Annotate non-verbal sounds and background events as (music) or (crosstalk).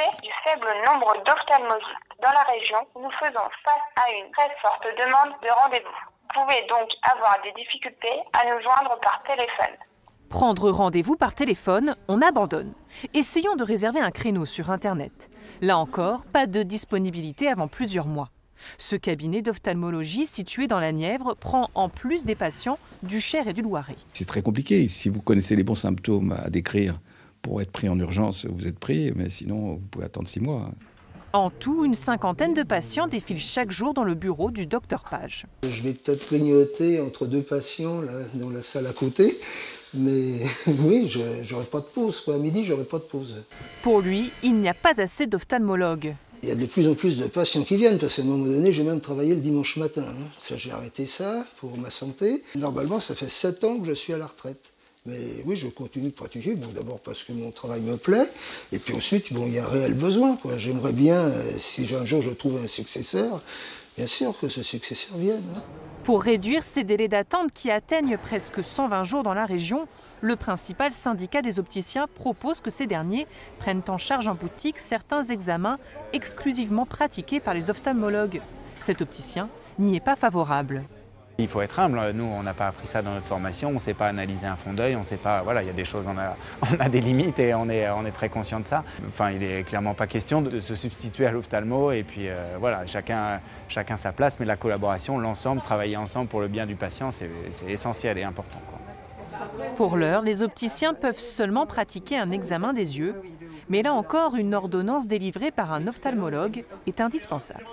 fait du faible nombre d'ophtalmologistes dans la région, nous faisons face à une très forte demande de rendez-vous. Vous pouvez donc avoir des difficultés à nous joindre par téléphone. Prendre rendez-vous par téléphone, on abandonne. Essayons de réserver un créneau sur Internet. Là encore, pas de disponibilité avant plusieurs mois. Ce cabinet d'ophtalmologie situé dans la Nièvre prend en plus des patients du Cher et du Loiret. C'est très compliqué. Si vous connaissez les bons symptômes à décrire pour être pris en urgence, vous êtes pris, mais sinon, vous pouvez attendre six mois. En tout, une cinquantaine de patients défilent chaque jour dans le bureau du docteur Page. Je vais peut-être clignoter entre deux patients là, dans la salle à côté, mais (laughs) oui, je n'aurai pas de pause. À midi, j'aurai pas de pause. Pour lui, il n'y a pas assez d'ophtalmologues. Il y a de plus en plus de patients qui viennent, parce qu'à un moment donné, j'ai même travaillé le dimanche matin. Hein. J'ai arrêté ça pour ma santé. Normalement, ça fait 7 ans que je suis à la retraite. Mais oui, je continue de pratiquer. Bon, d'abord parce que mon travail me plaît, et puis ensuite, bon, il y a un réel besoin. J'aimerais bien, euh, si un jour je trouve un successeur, bien sûr que ce successeur vienne. Hein. Pour réduire ces délais d'attente qui atteignent presque 120 jours dans la région, le principal syndicat des opticiens propose que ces derniers prennent en charge en boutique certains examens exclusivement pratiqués par les ophtalmologues. Cet opticien n'y est pas favorable. Il faut être humble. Nous, on n'a pas appris ça dans notre formation. On ne sait pas analyser un fond d'œil. On sait pas. Voilà, il y a des choses. (laughs) On a, des limites et on est, on est très conscient de ça. Enfin, il est clairement pas question de, se substituer à l'ophtalmo. Et puis, euh, voilà, chacun, chacun sa place. Mais la collaboration, l'ensemble, travailler ensemble pour le bien du patient, c'est essentiel et important. Pour l'heure, les opticiens peuvent seulement pratiquer un examen des yeux, mais là encore, une ordonnance délivrée par un ophtalmologue est indispensable.